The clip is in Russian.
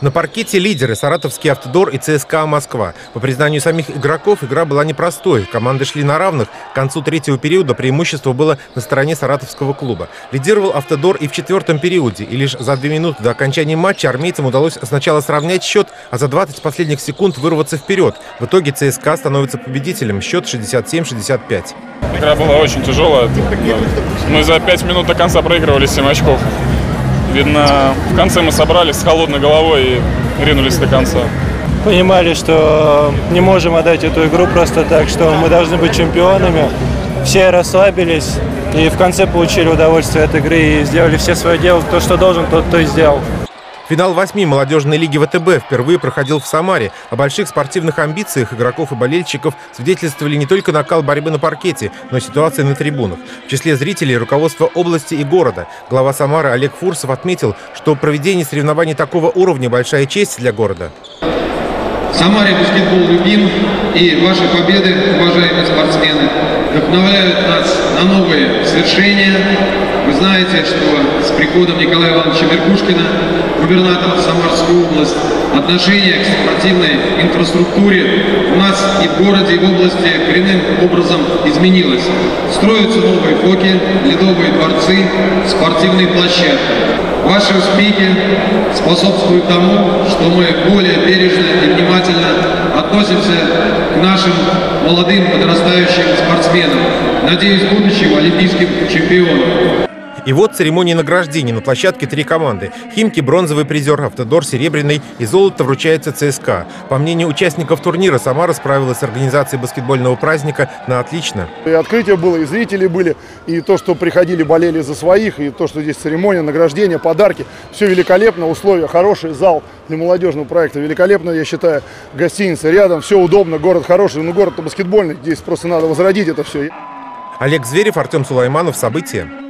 На паркете лидеры Саратовский «Автодор» и ЦСКА «Москва». По признанию самих игроков, игра была непростой. Команды шли на равных. К концу третьего периода преимущество было на стороне саратовского клуба. Лидировал «Автодор» и в четвертом периоде. И лишь за две минуты до окончания матча армейцам удалось сначала сравнять счет, а за 20 последних секунд вырваться вперед. В итоге ЦСКА становится победителем. Счет 67-65. Игра была очень тяжелая. Мы за пять минут до конца проигрывали 7 очков. Видно, в конце мы собрались с холодной головой и ринулись до конца. Понимали, что не можем отдать эту игру просто так, что мы должны быть чемпионами. Все расслабились и в конце получили удовольствие от игры и сделали все свое дело. То, что должен, тот то и сделал. Финал восьми молодежной лиги ВТБ впервые проходил в Самаре. О больших спортивных амбициях игроков и болельщиков свидетельствовали не только накал борьбы на паркете, но и ситуации на трибунах. В числе зрителей руководство области и города. Глава Самары Олег Фурсов отметил, что проведение соревнований такого уровня – большая честь для города. Самаре баскетбол любим, и ваши победы, уважаемые спортсмены, вдохновляют нас на новые свершения. Знаете, что с приходом Николая Ивановича Меркушкина губернатора Самарской области, отношение к спортивной инфраструктуре у нас и в городе, и в области коренным образом изменилось. Строятся новые фоки, ледовые дворцы, спортивные площадки. Ваши успехи способствуют тому, что мы более бережно и внимательно относимся к нашим молодым подрастающим спортсменам. Надеюсь, будущим олимпийским чемпионам. И вот церемония награждения. На площадке три команды. Химки – бронзовый призер, Автодор – серебряный и золото вручается ЦСКА. По мнению участников турнира, Самара справилась с организацией баскетбольного праздника на отлично. И открытие было, и зрители были, и то, что приходили, болели за своих, и то, что здесь церемония, награждение, подарки. Все великолепно, условия хорошие, зал для молодежного проекта великолепно, я считаю. Гостиница рядом, все удобно, город хороший, но город-то баскетбольный, здесь просто надо возродить это все. Олег Зверев, Артем Сулайманов. События.